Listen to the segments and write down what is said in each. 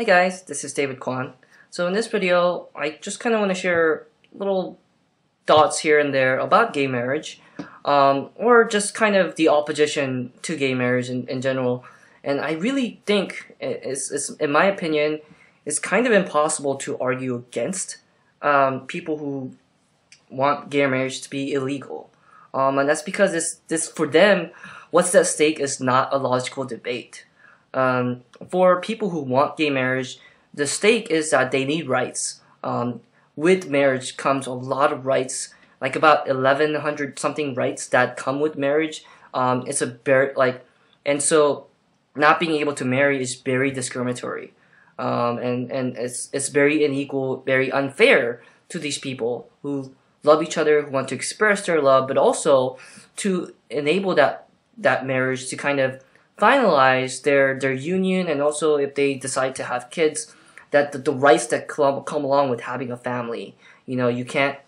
Hi guys, this is David Kwon. So in this video, I just kind of want to share little thoughts here and there about gay marriage, um, or just kind of the opposition to gay marriage in, in general. And I really think, it's, it's, in my opinion, it's kind of impossible to argue against um, people who want gay marriage to be illegal. Um, and that's because this, this for them, what's at stake is not a logical debate. Um, for people who want gay marriage, the stake is that they need rights. Um, with marriage comes a lot of rights, like about 1100 something rights that come with marriage. Um, it's a very, like, and so not being able to marry is very discriminatory. Um, and, and it's, it's very unequal, very unfair to these people who love each other, who want to express their love, but also to enable that, that marriage to kind of finalize their their union and also if they decide to have kids that the, the rights that come, come along with having a family. You know you can't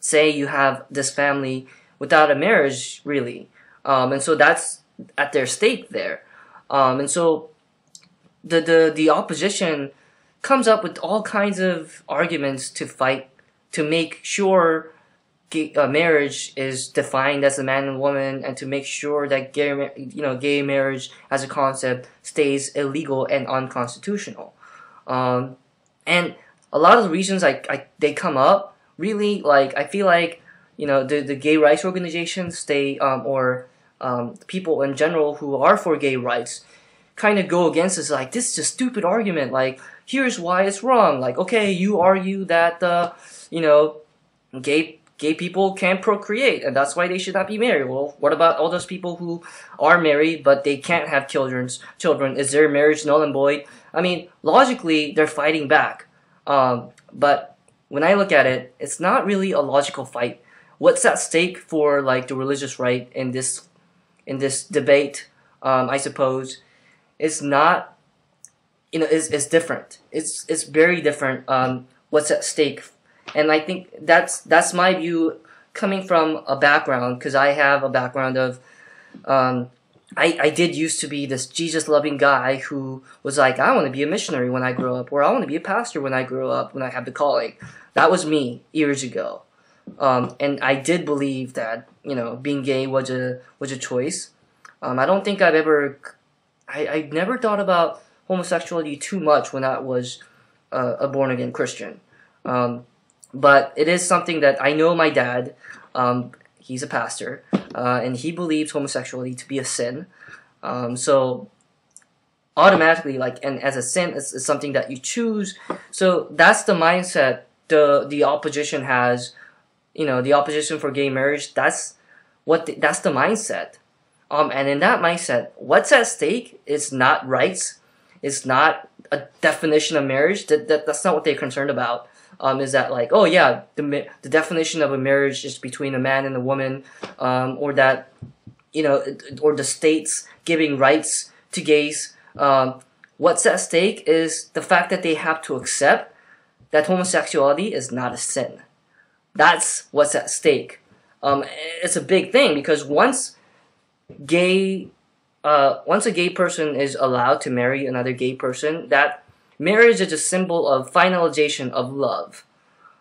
say you have this family without a marriage really. Um, and so that's at their stake there. Um, and so the, the the opposition comes up with all kinds of arguments to fight to make sure uh, marriage is defined as a man and woman, and to make sure that gay, you know, gay marriage as a concept stays illegal and unconstitutional. Um, and a lot of the reasons I, I they come up really like I feel like you know the the gay rights organizations they um, or um, people in general who are for gay rights kind of go against this like this is a stupid argument like here's why it's wrong like okay you argue that uh, you know gay gay people can't procreate and that's why they should not be married. Well, what about all those people who are married but they can't have children's children? Is their marriage null and void? I mean, logically, they're fighting back. Um, but when I look at it, it's not really a logical fight. What's at stake for like the religious right in this in this debate? Um, I suppose is not you know is is different. It's it's very different. Um, what's at stake and I think that's that's my view coming from a background because I have a background of um, I, I did used to be this Jesus loving guy who was like I want to be a missionary when I grow up or I want to be a pastor when I grow up when I have the calling. That was me years ago. Um, and I did believe that you know being gay was a was a choice. Um, I don't think I've ever I, I never thought about homosexuality too much when I was uh, a born again Christian. Um, but it is something that I know my dad, um, he's a pastor, uh, and he believes homosexuality to be a sin. Um, so automatically, like, and as a sin, it's, it's, something that you choose. So that's the mindset the the opposition has. You know, the opposition for gay marriage. That's what the, that's the mindset. Um, and in that mindset, what's at stake is not rights. It's not a definition of marriage. That, that that's not what they're concerned about um, is that like, oh yeah, the the definition of a marriage is between a man and a woman, um, or that you know, or the states giving rights to gays. Um, what's at stake is the fact that they have to accept that homosexuality is not a sin. That's what's at stake. Um, it's a big thing because once gay, uh, once a gay person is allowed to marry another gay person, that Marriage is a symbol of finalization of love.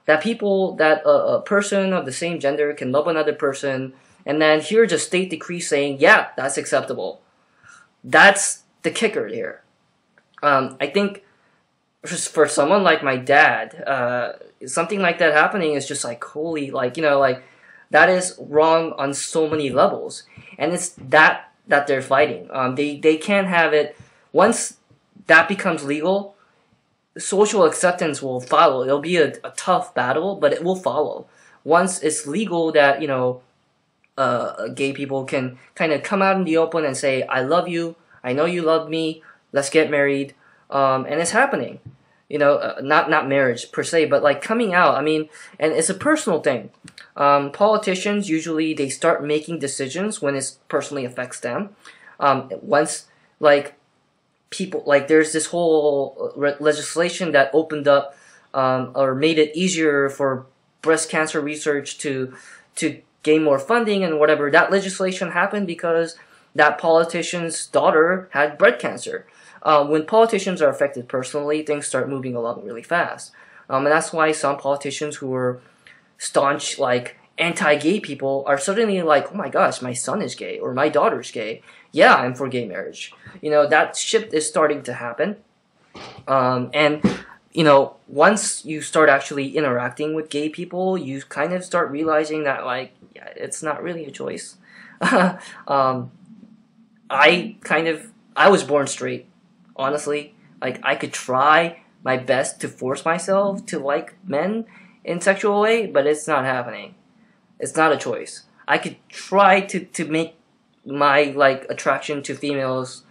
That people, that a, a person of the same gender can love another person, and then here's a state decree saying, yeah, that's acceptable. That's the kicker here. Um, I think for someone like my dad, uh, something like that happening is just like holy, like you know, like that is wrong on so many levels, and it's that that they're fighting. Um, they they can't have it once that becomes legal social acceptance will follow. It'll be a, a tough battle, but it will follow. Once it's legal that, you know, uh, gay people can kind of come out in the open and say, I love you, I know you love me, let's get married. Um, and it's happening. You know, uh, not not marriage per se, but like coming out. I mean, and it's a personal thing. Um, politicians usually they start making decisions when it personally affects them. Um, once like people like there's this whole uh, legislation that opened up um, or made it easier for breast cancer research to to gain more funding and whatever. That legislation happened because that politician's daughter had breast cancer. uh, when politicians are affected personally, things start moving along really fast. Um, and that's why some politicians who are staunch, like, anti-gay people are suddenly like, oh my gosh, my son is gay or my daughter's gay. Yeah, I'm for gay marriage. You know, that shift is starting to happen. Um, and, you know, once you start actually interacting with gay people, you kind of start realizing that, like, yeah, it's not really a choice. um, I kind of, I was born straight, honestly. Like, I could try my best to force myself to like men in sexual way, but it's not happening. It's not a choice. I could try to, to make my like attraction to females.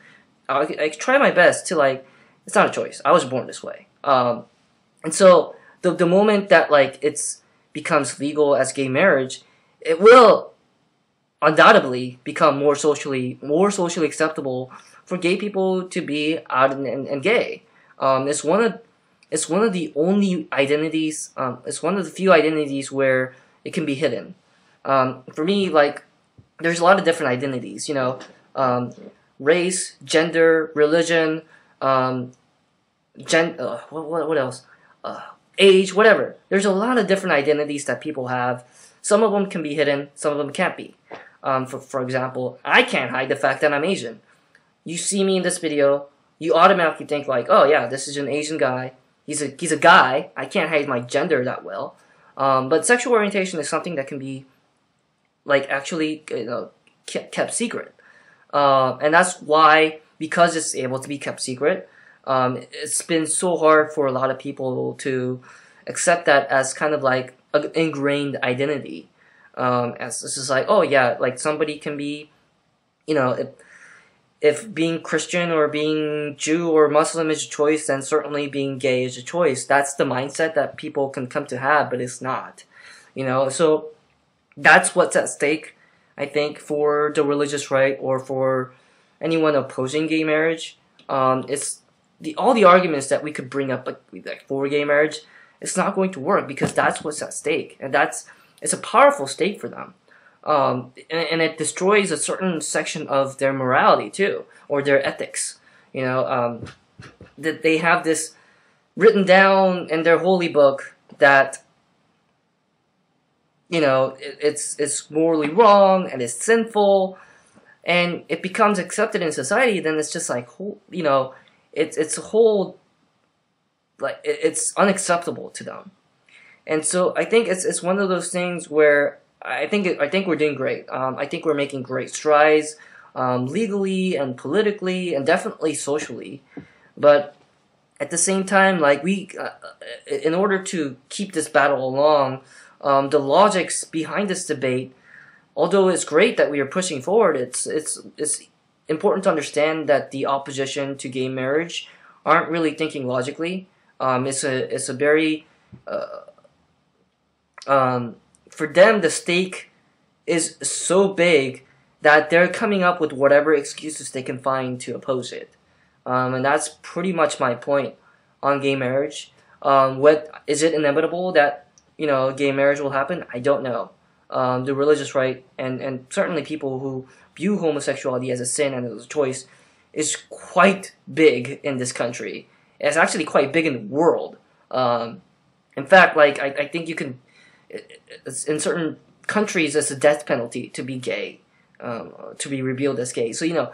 I, I try my best to like. It's not a choice. I was born this way. Um, and so the the moment that like it's becomes legal as gay marriage, it will undoubtedly become more socially more socially acceptable for gay people to be out and, and, and gay. Um, it's one of it's one of the only identities. Um, it's one of the few identities where it can be hidden. Um, for me, like, there's a lot of different identities, you know, um, race, gender, religion, um, gen, uh, what, what, what else? Uh, age, whatever. There's a lot of different identities that people have. Some of them can be hidden, some of them can't be. Um, for, for example, I can't hide the fact that I'm Asian. You see me in this video, you automatically think like, oh yeah, this is an Asian guy. He's a he's a guy. I can't hide my gender that well. Um, but sexual orientation is something that can be like actually you know kept secret, uh, and that's why because it's able to be kept secret, um, it's been so hard for a lot of people to accept that as kind of like an ingrained identity. Um, as this is like, oh yeah, like somebody can be, you know, if, if being Christian or being Jew or Muslim is a choice, then certainly being gay is a choice. That's the mindset that people can come to have, but it's not. You know, so that's what's at stake, I think, for the religious right or for anyone opposing gay marriage. Um, it's the all the arguments that we could bring up like, like for gay marriage. It's not going to work because that's what's at stake, and that's it's a powerful stake for them. Um, and, and, it destroys a certain section of their morality too, or their ethics. You know, um, that they have this written down in their holy book that you know, it, it's it's morally wrong and it's sinful, and it becomes accepted in society, then it's just like, you know, it's it's a whole like it's unacceptable to them, and so I think it's it's one of those things where I think I think we're doing great. Um, I think we're making great strides um, legally and politically and definitely socially, but at the same time, like we, uh, in order to keep this battle along um, the logics behind this debate, although it's great that we are pushing forward, it's it's it's important to understand that the opposition to gay marriage aren't really thinking logically. Um, it's a it's a very uh, um, for them the stake is so big that they're coming up with whatever excuses they can find to oppose it, um, and that's pretty much my point on gay marriage. Um, what is it inevitable that you know, gay marriage will happen? I don't know. Um, the religious right and, and certainly people who view homosexuality as a sin and as a choice is quite big in this country. It's actually quite big in the world. Um, in fact, like I, I think you can, in certain countries, it's a death penalty to be gay, um, to be revealed as gay. So you know,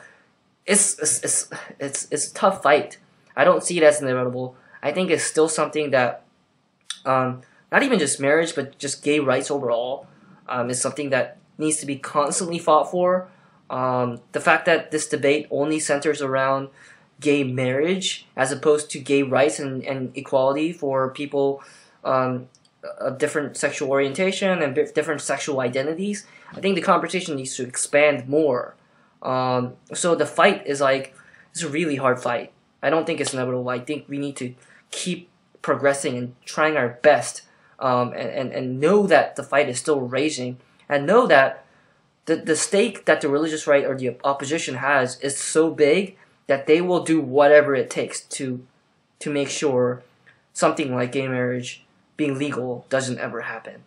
it's it's it's it's, it's a tough fight. I don't see it as inevitable. I think it's still something that um, not even just marriage, but just gay rights overall, um, is something that needs to be constantly fought for. Um, the fact that this debate only centers around gay marriage as opposed to gay rights and, and equality for people um, of different sexual orientation and different sexual identities, I think the conversation needs to expand more. Um, so the fight is like, it's a really hard fight. I don't think it's inevitable. I think we need to keep progressing and trying our best um, and, and, and know that the fight is still raging, and know that the, the stake that the religious right or the opposition has is so big that they will do whatever it takes to to make sure something like gay marriage being legal doesn't ever happen.